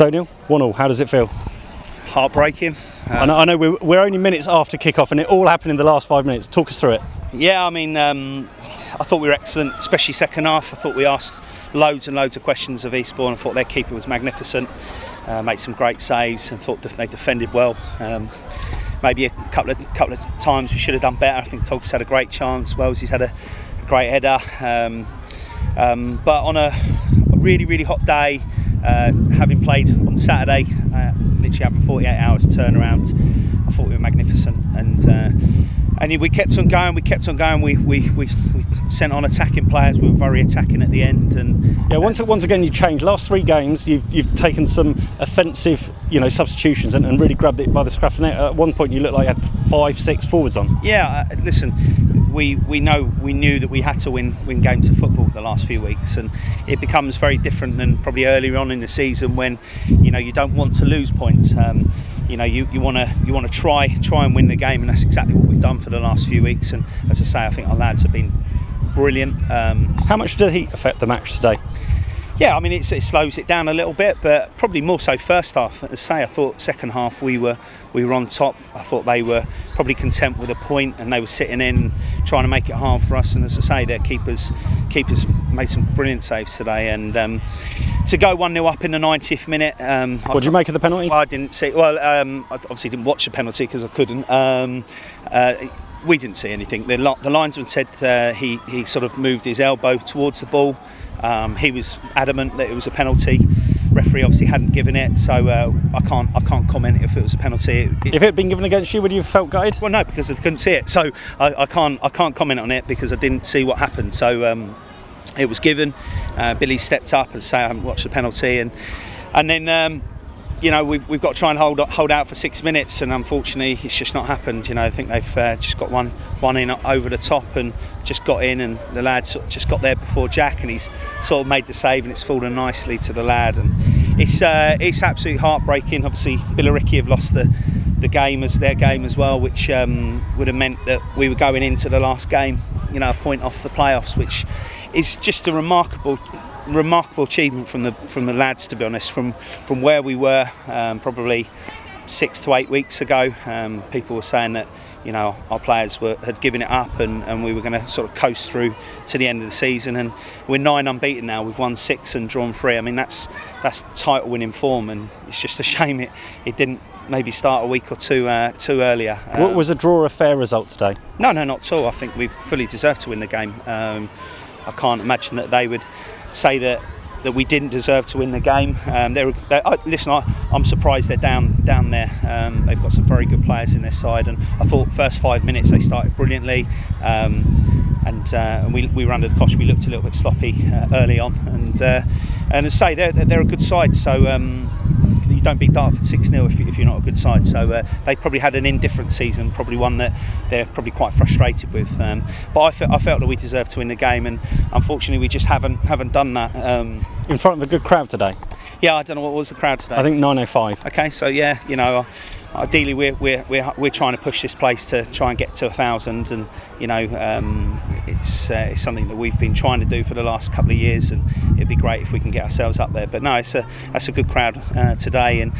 So Neil, one all. How does it feel? Heartbreaking. I know, I know we're, we're only minutes after kick-off, and it all happened in the last five minutes. Talk us through it. Yeah, I mean, um, I thought we were excellent, especially second half. I thought we asked loads and loads of questions of Eastbourne. I thought their keeper was magnificent, uh, made some great saves, and thought they defended well. Um, maybe a couple of couple of times we should have done better. I think Tulks had a great chance. Wells he's had a, a great header. Um, um, but on a, a, really really hot day, uh, having played on Saturday, uh, literally having 48 hours turnaround, I thought we were magnificent and. Uh, and we kept on going. We kept on going. We, we, we, we, sent on attacking players. We were very attacking at the end. And yeah, once once again you changed. Last three games, you've you've taken some offensive, you know, substitutions and, and really grabbed it by the scruff of the neck. At one point, you looked like you had five, six forwards on. Yeah, uh, listen, we we know we knew that we had to win win games of football the last few weeks, and it becomes very different than probably earlier on in the season when you know you don't want to lose points. Um, you know you want to you want to try try and win the game, and that's exactly what we've done for the last few weeks. And as I say, I think our lads have been brilliant. Um, How much did the heat affect the match today? yeah, I mean it slows it down a little bit, but probably more so first half. As I say, I thought second half we were we were on top. I thought they were probably content with a point, and they were sitting in trying to make it hard for us. And as I say, their keepers keepers made some brilliant saves today, and um, to go one 0 up in the 90th minute. Um, what did you make of the penalty? Well, I didn't see. Well, um, I obviously didn't watch the penalty because I couldn't. Um, uh, we didn't see anything. The, the linesman said uh, he he sort of moved his elbow towards the ball. Um, he was adamant that it was a penalty. Referee obviously hadn't given it, so uh, I can't I can't comment if it was a penalty. It, if it had been given against you, would you have felt gutted? Well, no, because I couldn't see it, so I, I can't I can't comment on it because I didn't see what happened. So um, it was given. Uh, Billy stepped up and say I haven't watched the penalty, and and then. Um, you know we've, we've got to try and hold hold out for six minutes, and unfortunately it's just not happened. You know I think they've uh, just got one one in over the top and just got in, and the lad sort of just got there before Jack, and he's sort of made the save, and it's fallen nicely to the lad, and it's uh, it's absolutely heartbreaking. Obviously Billericay have lost the the game as their game as well, which um, would have meant that we were going into the last game, you know, a point off the playoffs, which is just a remarkable remarkable achievement from the from the lads to be honest from from where we were um, probably six to eight weeks ago um, people were saying that you know our players were, had given it up and, and we were going to sort of coast through to the end of the season. And we're nine unbeaten now we've won six and drawn three. I mean that's that's title winning form and it's just a shame it it didn't maybe start a week or two uh, too earlier. Um, was a draw a fair result today? No no not at all. I think we fully deserved to win the game. Um, I can't imagine that they would say that that we didn't deserve to win the game. Um, they're, they're, uh, listen, I, am surprised they're down down there. Um, they've got some very good players in their side, and I thought first five minutes they started brilliantly. Um, and, uh, we, we were under the cosh. We looked a little bit sloppy uh, early on, and uh, and to say they're, they're a good side. So um, you don't beat Dartford 6 0 if, if, you're not a good side. So uh, they probably had an indifferent season, probably one that they're probably quite frustrated with. Um, but I, fe- I, felt that we deserved to win the game, and unfortunately we just haven't haven't done that. Um, In front of a good crowd today. Yeah, I don't know what was the crowd today. I think 905. Okay, so yeah, you know ideally we're, we're, we're, we're trying to push this place to try and get to a thousand and you know um, it's, uh, it's something that we've been trying to do for the last couple of years and it'd be great if we can get ourselves up there. But no it's a that's a good crowd uh, today. And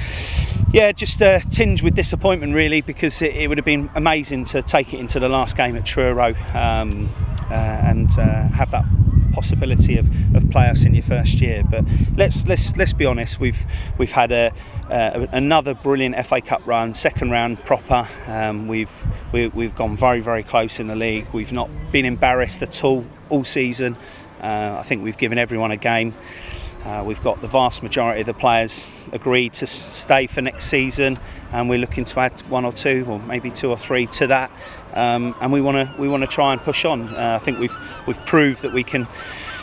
yeah just a tinge with disappointment really because it, it, would have been amazing to take it into the last game at Truro um, uh, and uh, have that possibility of, of playoffs in your first year. But let's let's let's be honest. We've we've had a another brilliant FA Cup run, second round proper. Um, we've we, have we have gone very very close in the league. We've not been embarrassed at all all season. Uh, I think we've given everyone a game. Uh, we've got the vast majority of the players agreed to stay for next season, and we're looking to add one or two, or maybe two or three to that. Um, and we want to we want to try and push on. Uh, I think we've we've proved that we can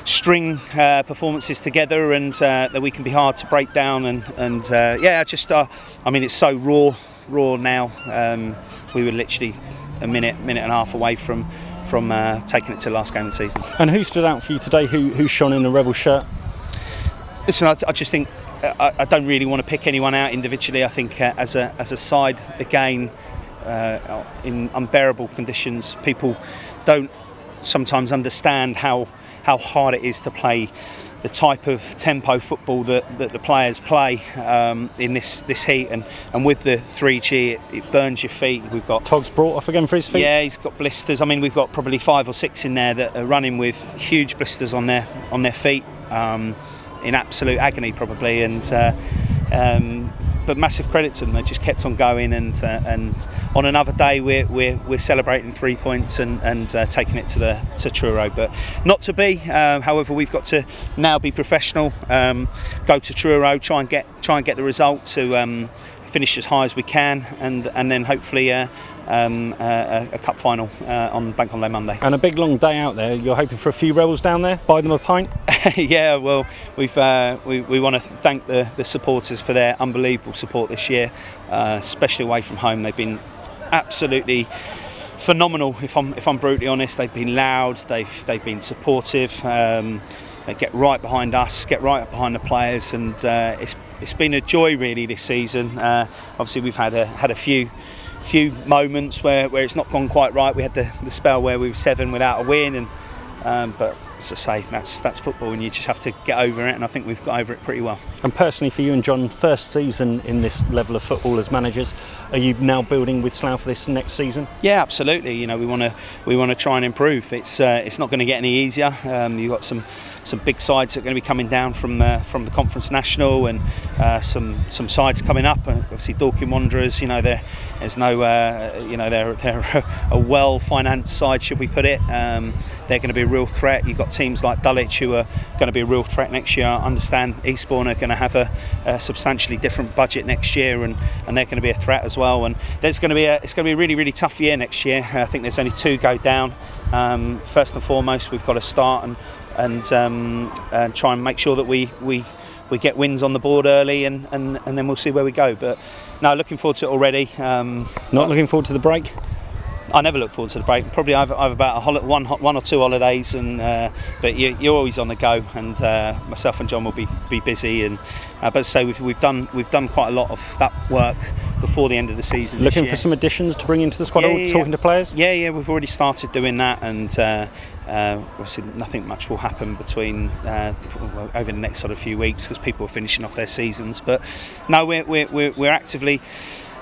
string uh, performances together, and uh, that we can be hard to break down. And and uh, yeah, just uh, I mean, it's so raw raw now. Um, we were literally a minute minute and a half away from from taking it to the last game of the season. And who stood out for you today? Who who shone in the rebel shirt? Listen, I, I just think uh, I, I, don't really want to pick anyone out individually. I think uh, as a as a side, again, uh, in unbearable conditions, people don't sometimes understand how how hard it is to play the type of tempo football that, that the players play um, in this this heat, and, and with the 3G, it, it burns your feet. We've got Togs brought off again for his feet. yeah, he's got blisters. I mean, we've got probably five or six in there that are running with huge blisters on their on their feet, um, in absolute agony probably. And uh, um, but massive credit to them. They just kept on going, and uh, and on another day we're we're, we're celebrating three points and and uh, taking it to the to Truro. But not to be. Um, however, we've got to now be professional. Um, go to Truro, try and get try and get the result to. Um, finish as high as we can, and and then hopefully uh, um, uh, a, a cup final uh, on Bank Holiday Monday. And a big long day out there. You're hoping for a few rebels down there. Buy them a pint. yeah, well, we've uh, we, we want to thank the, the supporters for their unbelievable support this year, uh, especially away from home. They've been absolutely phenomenal. If I'm if I'm brutally honest, they've been loud. They've they've been supportive. Um, they get right behind us, get right up behind the players, and uh, it's it's been a joy really this season. Uh, obviously, we've had a had a few few moments where, where it's not gone quite right. We had the, the spell where we were seven without a win, and um, but as I say, that's that's football, and you just have to get over it. And I think we've got over it pretty well. And personally, for you and John, first season in this level of football as managers, are you now building with Slough for this next season? Yeah, absolutely. You know, we want to we want to try and improve. It's uh, it's not going to get any easier. Um, you've got some some big sides that are going to be coming down from uh, from the Conference National, and uh, some some sides coming up. Uh, obviously, Dorking Wanderers. You know, there's no uh, you know they're they're a well financed side, should we put it? Um, they're going to be a real threat. You've got teams like Dulwich who are going to be a real threat next year. I understand Eastbourne are going to have a, a substantially different budget next year, and, and they're going to be a threat as well. And there's going to be a it's going to be a really really tough year next year. I think there's only two go down. Um, first and foremost, we've got to start and and, um, and try and make sure that we we we get wins on the board early and, and, and then we'll see where we go. But no, looking forward to it already. Um, Not looking forward to the break? I never look forward to the break. Probably I've, I've about hol- one, one or two holidays, and uh, but you, are always on the go. And uh, myself and John will be, be busy. And uh, but so we've, we've done we've done quite a lot of that work before the end of the season. Looking for some additions to bring into the squad, Yeah, yeah, talking yeah. to players. Yeah, yeah, we've already started doing that, and uh, uh, obviously nothing much will happen between uh, over the next sort of few weeks because people are finishing off their seasons. But no, we're we're, we're, we're actively.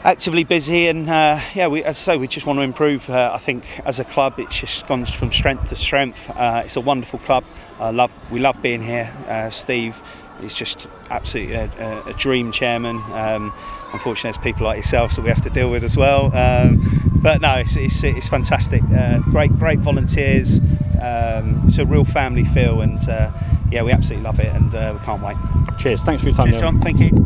Actively busy, and uh, yeah, we, as I say, we just want to improve. Uh, I think as a club, it's just gone from strength to strength. Uh, it's a wonderful club. I love, we love being here. Uh, Steve is just absolutely a, a, dream chairman. Um, unfortunately, there's people like yourself that we have to deal with as well. Um, but no, it's, it's, it's fantastic. Uh, great, great volunteers. Um, it's a real family feel, and uh, yeah, we absolutely love it, and uh, we can't wait. Cheers. Thanks for your time, Neil. John, thank you.